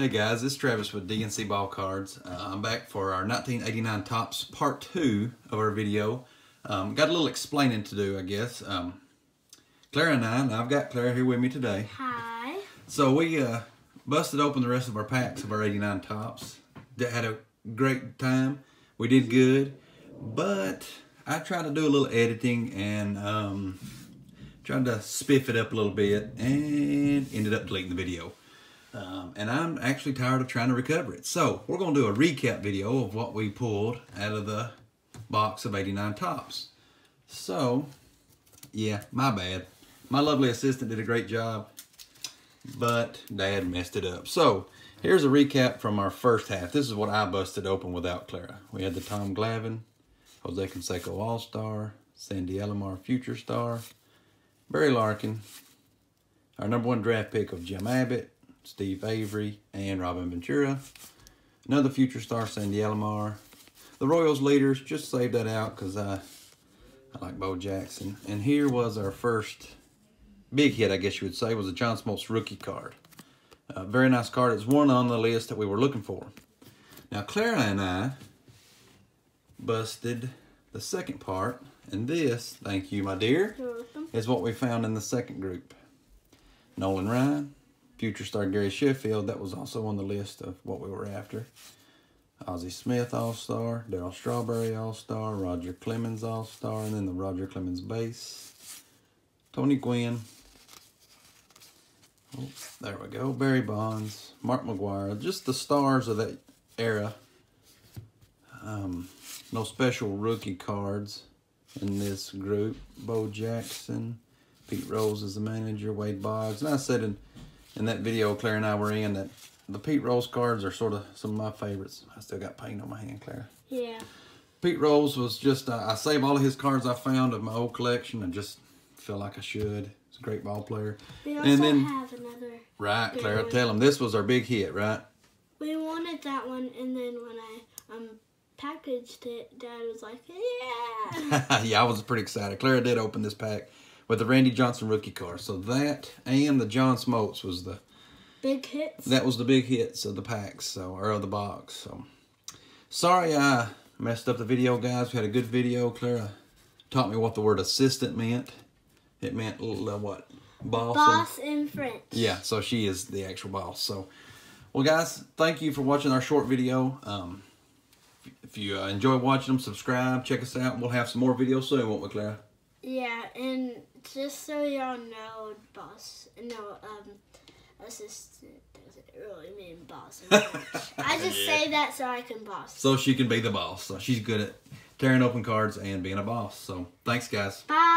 Hey guys, this is Travis with DNC Ball Cards. Uh, I'm back for our 1989 Topps Part 2 of our video. Um, got a little explaining to do, I guess. Um, Clara and I, and I've got Clara here with me today. Hi. So we uh, busted open the rest of our packs of our 89 Topps. Had a great time. We did good. But I tried to do a little editing and um, tried to spiff it up a little bit and ended up deleting the video. Um, and I'm actually tired of trying to recover it. So we're going to do a recap video of what we pulled out of the box of 89 Topps. So, yeah, my bad. My lovely assistant did a great job, but Dad messed it up. So, here's a recap from our first half. This is what I busted open without Clara. We had the Tom Glavine, Jose Canseco All-Star, Sandy Alomar Future Star, Barry Larkin, our number one draft pick of Jim Abbott, Steve Avery, and Robin Ventura. Another future star, Sandy Alomar. The Royals leaders, just save that out because I, I like Bo Jackson. And here was our first big hit, I guess you would say, was a John Smoltz rookie card. A very nice card. It's one on the list that we were looking for. Now, Clara and I busted the second part. And this, thank you, my dear, is what we found in the second group. Nolan Ryan, future star Gary Sheffield, that was also on the list of what we were after. Ozzie Smith All-Star, Darryl Strawberry All-Star, Roger Clemens All-Star, and then the Roger Clemens base. Tony Gwynn. Oh, there we go. Barry Bonds, Mark McGwire. just the stars of that era. Um, no special rookie cards in this group. Bo Jackson, Pete Rose is the manager, Wade Boggs. And I said in, in that video Claire and I were in that the Pete Rose cards are sort of some of my favorites. I still got paint on my hand, Claire. Yeah. Pete Rose was just, uh, I save all of his cards I found of my old collection. I just feel like I should. He's a great ball player. We also And then- have another. Right, Claire, one. tell him this was our big hit, right? We wanted that one, and then when I um packaged it, Dad was like, "Yeah." yeah, I was pretty excited. Clara did open this pack with the Randy Johnson rookie car. So that and the John Smoltz was the Big hits. that was the big hits of the packs, so or of the box. So sorry I messed up the video, guys. We had a good video. Clara taught me what the word assistant meant. It meant uh, what boss. and- Boss in French. yeah, so she is the actual boss. So, well, guys, thank you for watching our short video. Um, if you uh, enjoy watching them, subscribe, check us out. We'll have some more videos soon, won't we, Clara? Yeah, and just so y'all know, boss, no, um, assistant doesn't really mean boss. I just Yeah. say that so I can boss. So she can be the boss. So she's good at tearing open cards and being a boss. So thanks, guys. Bye.